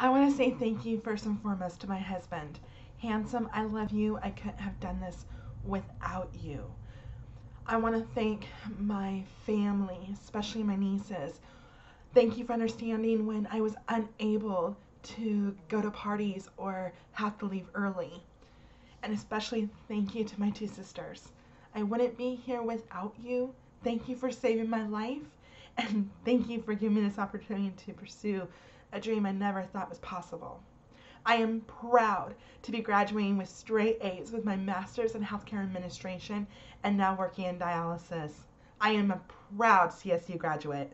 I want to say thank you first and foremost to my husband. Handsome, I love you. I couldn't have done this without you. I want to thank my family, especially my nieces. Thank you for understanding when I was unable to go to parties or have to leave early. And especially thank you to my two sisters. I wouldn't be here without you. Thank you for saving my life. And thank you for giving me this opportunity to pursue a dream I never thought was possible. I am proud to be graduating with straight A's with my master's in healthcare administration and now working in dialysis. I am a proud CSU graduate.